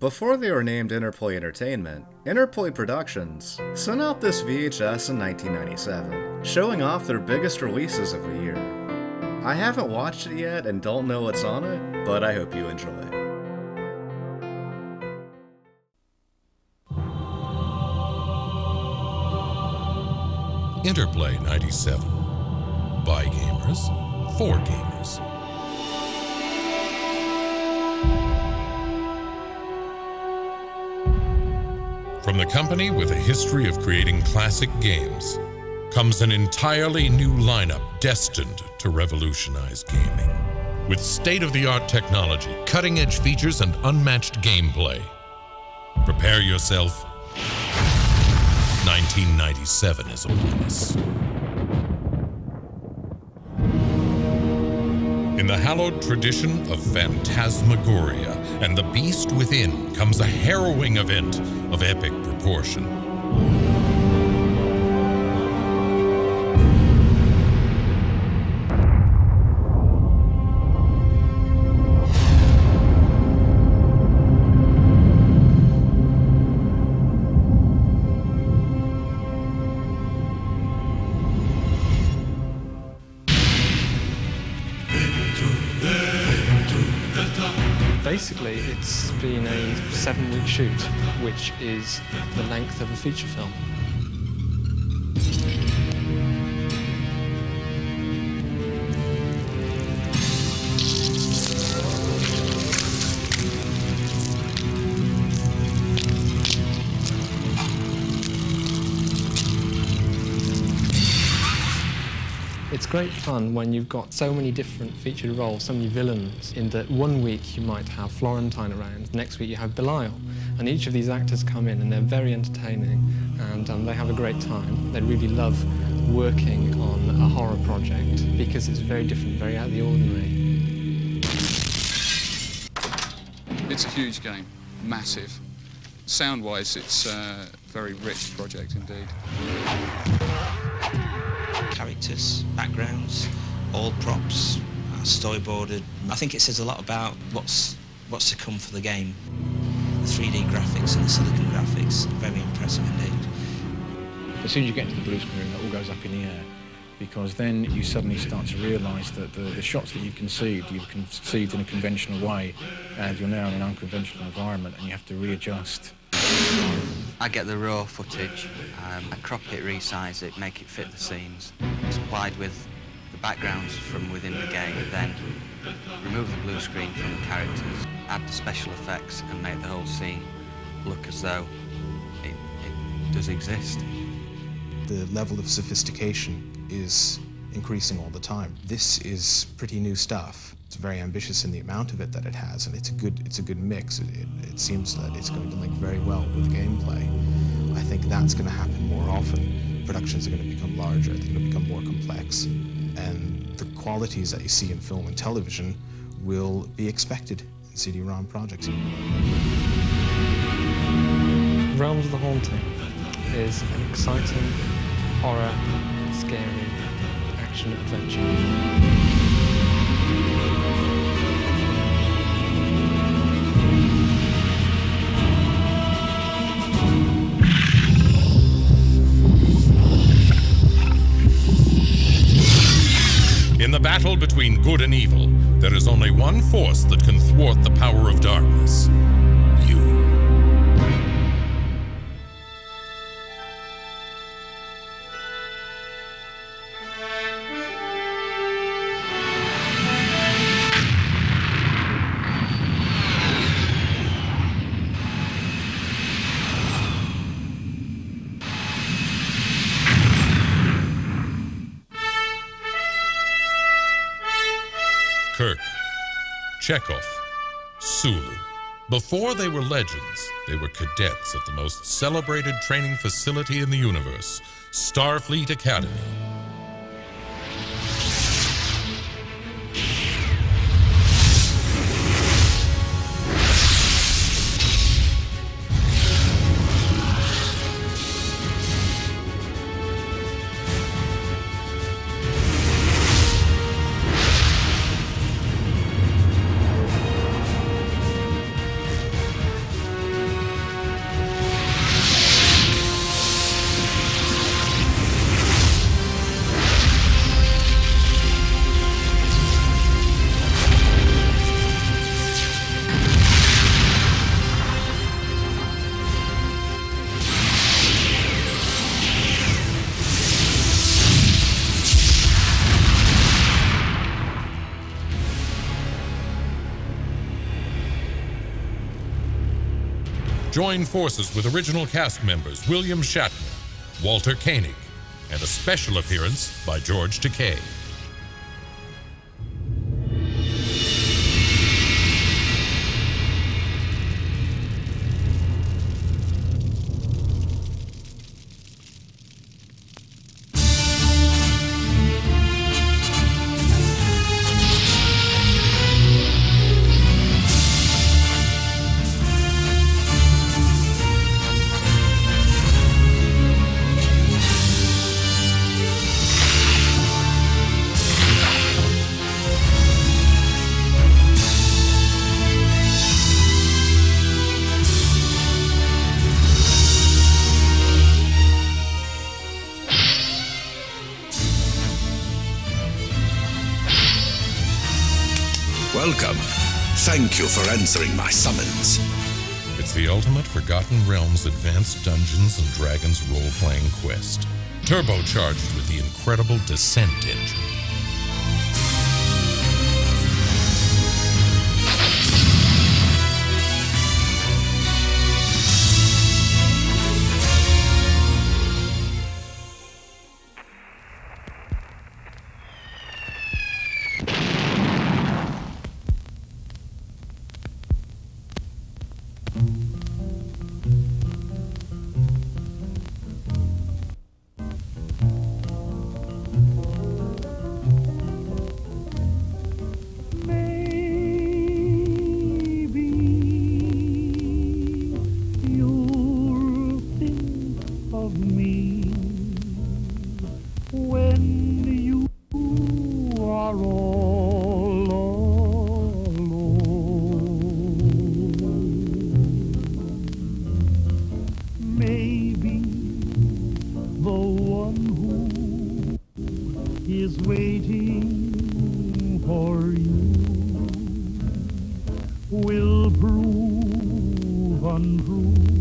Before they were named Interplay Entertainment, Interplay Productions sent out this VHS in 1997, showing off their biggest releases of the year. I haven't watched it yet and don't know what's on it, but I hope you enjoy. Interplay 97. By gamers, for gamers. The company with a history of creating classic games comes an entirely new lineup destined to revolutionize gaming. With state of the art technology, cutting edge features, and unmatched gameplay. Prepare yourself. 1997 is upon us. The hallowed tradition of phantasmagoria and the beast within comes a harrowing event of epic proportion. Basically, it's been a seven week shoot, which is the length of a feature film. Great fun when you've got so many different featured roles, so many villains, in that one week you might have Florentine around, next week you have Belial. And each of these actors come in and they're very entertaining and um, they have a great time. They really love working on a horror project because it's very different, very out of the ordinary. It's a huge game, massive. Sound-wise, it's a very rich project indeed. Characters, backgrounds, all props, uh, storyboarded. I think it says a lot about what's what's to come for the game. The 3D graphics and the silicon graphics, very impressive indeed. As soon as you get to the blue screen, it all goes up in the air because then you suddenly start to realise that the, the shots that you've conceived, you've conceived in a conventional way, and you're now in an unconventional environment, and you have to readjust. I get the raw footage, um, I crop it, resize it, make it fit the scenes, supplied with the backgrounds from within the game, then remove the blue screen from the characters, add the special effects and make the whole scene look as though it, it does exist. the level of sophistication is increasing all the time. This is pretty new stuff. It's very ambitious in the amount of it that it has, and it's a good it's a good mix. It, it, it seems that it's going to link very well with gameplay. I think that's going to happen more often. Productions are going to become larger. They're going to become more complex, and the qualities that you see in film and television will be expected in CD-ROM projects. Realms of the Haunting is an exciting horror, scary action adventure. The battle between good and evil, there is only one force that can thwart the power of darkness Chekhov, Sulu. Before they were legends, they were cadets at the most celebrated training facility in the universe, Starfleet Academy. Join forces with original cast members William Shatner, Walter Koenig, and a special appearance by George Takei. Welcome. Thank you for answering my summons. It's the ultimate Forgotten Realms Advanced Dungeons and Dragons role playing quest, turbocharged with the incredible Descent engine. Will prove untrue.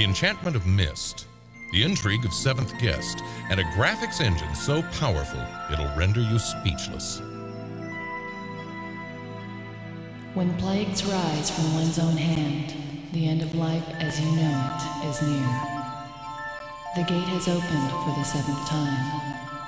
The enchantment of Myst, the intrigue of Seventh Guest, and a graphics engine so powerful it'll render you speechless. When plagues rise from one's own hand, the end of life as you know it is near. The gate has opened for the seventh time.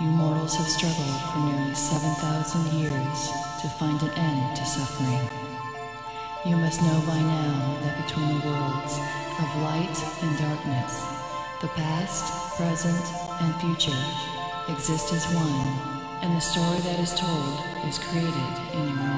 You mortals have struggled for nearly 7,000 years to find an end to suffering. You must know by now that between the worlds of light and darkness, the past, present, and future exist as one, and the story that is told is created in your own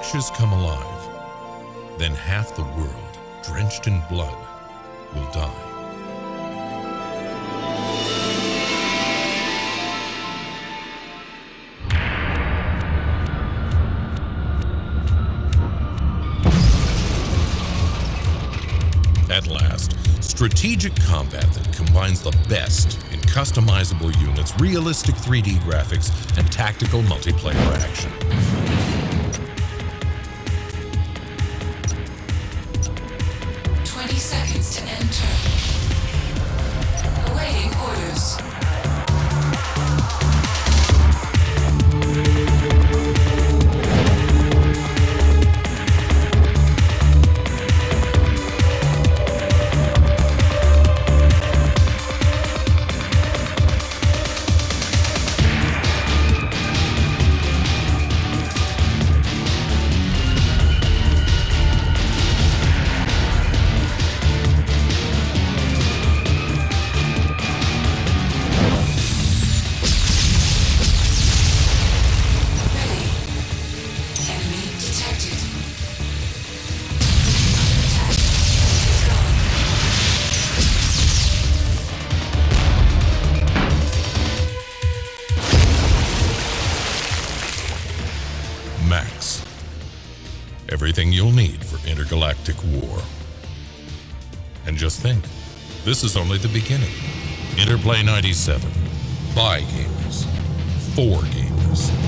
pictures come alive, then half the world, drenched in blood, will die. At last, strategic combat that combines the best in customizable units, realistic 3D graphics, and tactical multiplayer action. Everything you'll need for intergalactic war. And just think, this is only the beginning. Interplay 97. By gamers. For gamers.